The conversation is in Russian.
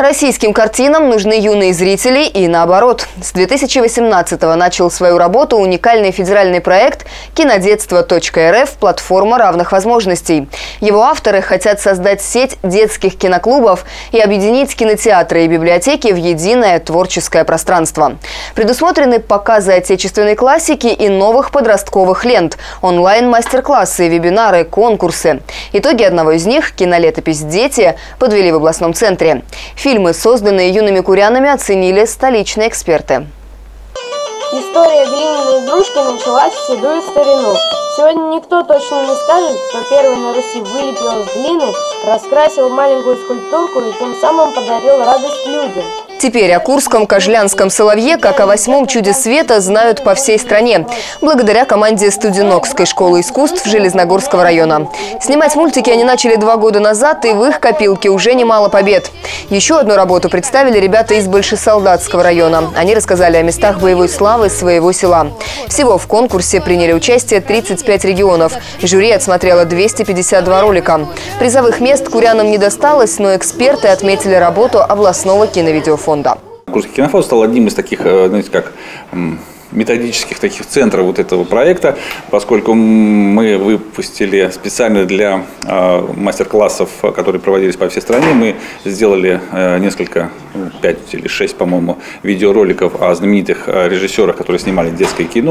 Российским картинам нужны юные зрители и наоборот. С 2018-го начал свою работу уникальный федеральный проект «Кинодетство.рф. Платформа равных возможностей». Его авторы хотят создать сеть детских киноклубов и объединить кинотеатры и библиотеки в единое творческое пространство. Предусмотрены показы отечественной классики и новых подростковых лент, онлайн-мастер-классы, вебинары, конкурсы. Итоги одного из них «Кинолетопись. Дети» подвели в областном центре. Фильмы, созданные юными курянами, оценили столичные эксперты. История глиняной игрушки началась в седую старину. Сегодня никто точно не скажет, кто первый на Руси вылепил из глины, раскрасил маленькую скульптурку и тем самым подарил радость людям. Теперь о Курском, Кожлянском Соловье, как о восьмом чуде света, знают по всей стране. Благодаря команде Студенокской школы искусств Железногорского района. Снимать мультики они начали два года назад, и в их копилке уже немало побед. Еще одну работу представили ребята из Большесолдатского района. Они рассказали о местах боевой славы своего села. Всего в конкурсе приняли участие 35 регионов. Жюри отсмотрело 252 ролика. Призовых мест курянам не досталось, но эксперты отметили работу областного киновидеофонда фонда. Курский кинофонд стал одним из таких, э, знаете, как методических таких центров вот этого проекта, поскольку мы выпустили специально для э, мастер-классов, которые проводились по всей стране, мы сделали э, несколько, 5 ну, или 6, по-моему, видеороликов о знаменитых режиссерах, которые снимали детское кино.